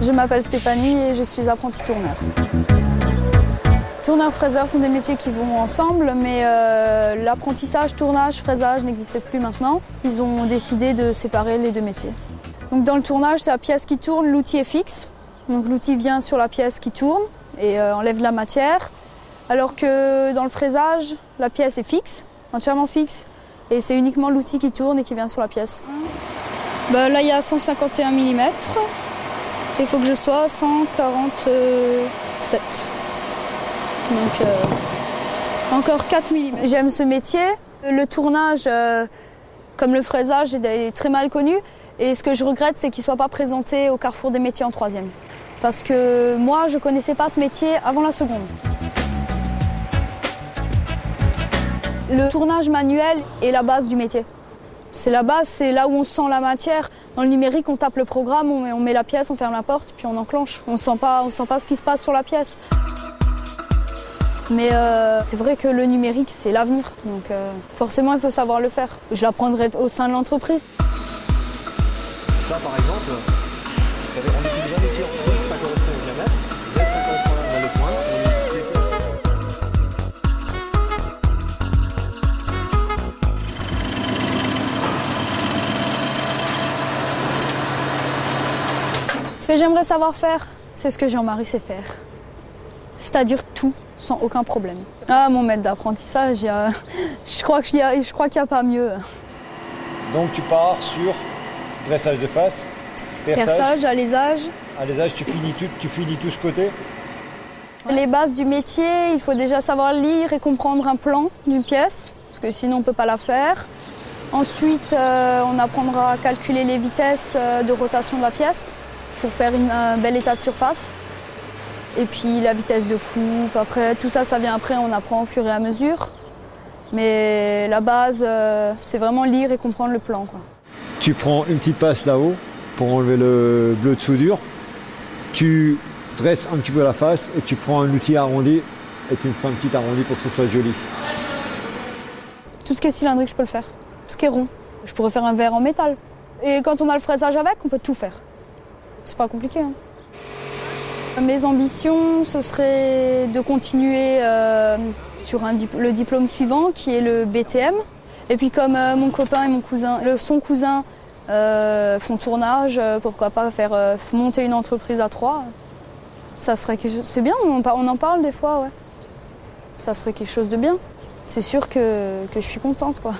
Je m'appelle Stéphanie et je suis apprenti tourneur. Tourneur, fraiseur sont des métiers qui vont ensemble, mais euh, l'apprentissage, tournage, fraisage n'existe plus maintenant. Ils ont décidé de séparer les deux métiers. Donc dans le tournage, c'est la pièce qui tourne, l'outil est fixe. Donc l'outil vient sur la pièce qui tourne et euh, enlève de la matière. Alors que dans le fraisage, la pièce est fixe, entièrement fixe, et c'est uniquement l'outil qui tourne et qui vient sur la pièce. Ben, là, il y a 151 mm. Il faut que je sois à 147. Donc euh, encore 4 mm. J'aime ce métier. Le tournage, euh, comme le fraisage, est très mal connu. Et ce que je regrette, c'est qu'il ne soit pas présenté au carrefour des métiers en troisième. Parce que moi, je ne connaissais pas ce métier avant la seconde. Le tournage manuel est la base du métier. C'est la base, c'est là où on sent la matière. Dans le numérique, on tape le programme, on met, la pièce, on ferme la porte, puis on enclenche. On ne sent pas ce qui se passe sur la pièce. Mais euh, c'est vrai que le numérique, c'est l'avenir. Donc euh, forcément, il faut savoir le faire. Je l'apprendrai au sein de l'entreprise. Ça, par exemple, on utilise un outil en ça correspond au diamètre. Z, ça correspond dans le point. Ce que j'aimerais savoir faire, c'est ce que Jean-Marie sait faire. C'est-à-dire tout sans aucun problème. Ah, mon maître d'apprentissage, je crois qu'il n'y a, a, pas mieux. Donc tu pars sur dressage de face, perçage, perçage alésage. Alésage, tu finis tout, tu finis tout ce côté Les bases du métier, il faut déjà savoir lire et comprendre un plan d'une pièce, parce que sinon on ne peut pas la faire. Ensuite, euh, on apprendra à calculer les vitesses euh, de rotation de la pièce pour faire un bel état de surface. Et puis la vitesse de coupe, après tout ça, ça vient après, on apprend au fur et à mesure. Mais la base, euh, c'est vraiment lire et comprendre le plan. Quoi. Tu prends une petite passe là-haut pour enlever le bleu de soudure. Tu dresses un petit peu la face et tu prends un outil arrondi et tu me fais un petit arrondi pour que ce soit joli. Tout ce qui est cylindrique, je peux le faire. Tout ce qui est rond. Je pourrais faire un verre en métal. Et quand on a le fraisage avec, on peut tout faire. C'est pas compliqué. Hein. Mes ambitions, ce serait de continuer euh, sur le diplôme suivant, qui est le BTM. Et puis comme euh, mon copain et mon cousin, le, son cousin euh, font tournage, pourquoi pas faire monter une entreprise à trois. Ça serait C'est bien, on, en parle des fois, ouais. Ça serait quelque chose de bien. C'est sûr que, que je suis contente, quoi.